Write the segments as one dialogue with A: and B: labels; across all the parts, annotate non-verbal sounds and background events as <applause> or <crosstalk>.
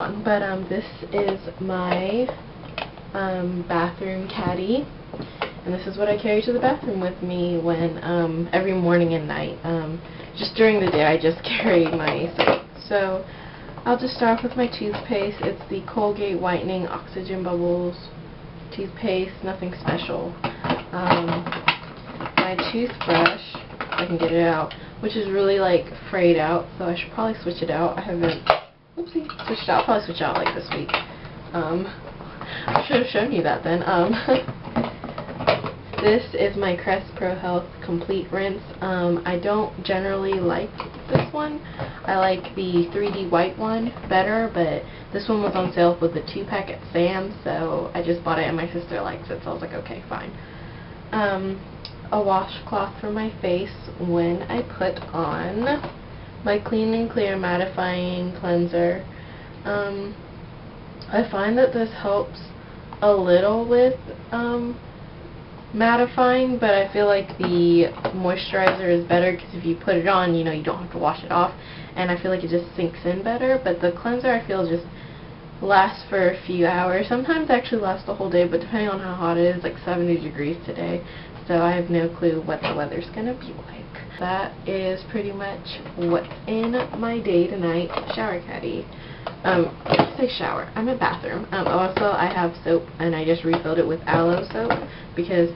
A: But um, this is my um, bathroom caddy, and this is what I carry to the bathroom with me when um, every morning and night. Um, just during the day, I just <laughs> carry my soap. So I'll just start off with my toothpaste. It's the Colgate Whitening Oxygen Bubbles toothpaste, nothing special. Um, my toothbrush, I can get it out, which is really like frayed out, so I should probably switch it out. I haven't Oopsie. Switched out. Probably switch out like this week. Um, I should have shown you that then. Um, <laughs> this is my Crest Pro Health Complete Rinse. Um, I don't generally like this one. I like the 3D white one better, but this one was on sale with the 2-pack at Sam's, so I just bought it and my sister likes it, so I was like, okay, fine. Um, a washcloth for my face when I put on my Clean and Clear Mattifying Cleanser. Um, I find that this helps a little with um, mattifying, but I feel like the moisturizer is better because if you put it on, you know, you don't have to wash it off, and I feel like it just sinks in better, but the cleanser I feel just lasts for a few hours. Sometimes actually lasts the whole day, but depending on how hot it is, like 70 degrees today, so I have no clue what the weather's going to be like. That is pretty much what's in my day tonight shower caddy. Um, I say shower. I'm in bathroom. Um, also, I have soap, and I just refilled it with aloe soap because,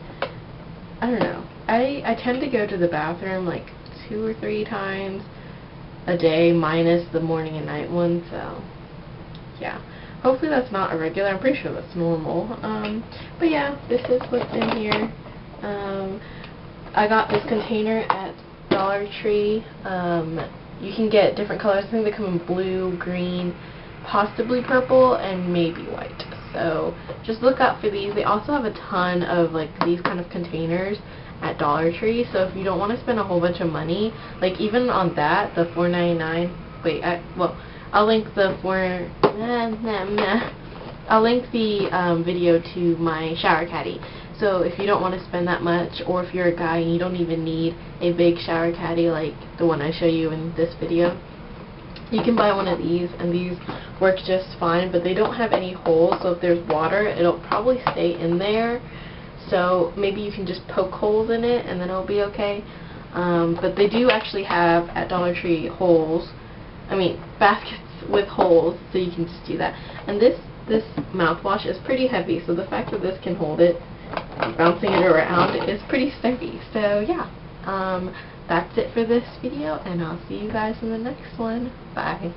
A: I don't know, I, I tend to go to the bathroom like two or three times a day minus the morning and night one, so, yeah. Hopefully that's not irregular. I'm pretty sure that's normal. Um, but yeah, this is what's in here. Um, I got this container at Dollar Tree. Um, you can get different colors. I think they come in blue, green, possibly purple, and maybe white. So just look out for these. They also have a ton of like these kind of containers at Dollar Tree. So if you don't want to spend a whole bunch of money, like even on that, the $4.99. Wait, I, well, I'll link the four. Nah, nah, nah. I'll link the um, video to my shower caddy. So if you don't want to spend that much, or if you're a guy and you don't even need a big shower caddy like the one I show you in this video, you can buy one of these, and these work just fine, but they don't have any holes, so if there's water, it'll probably stay in there. So maybe you can just poke holes in it, and then it'll be okay. Um, but they do actually have, at Dollar Tree, holes. I mean, baskets with holes, so you can just do that. And this, this mouthwash is pretty heavy, so the fact that this can hold it bouncing it around is pretty sturdy. So yeah, um, that's it for this video, and I'll see you guys in the next one. Bye.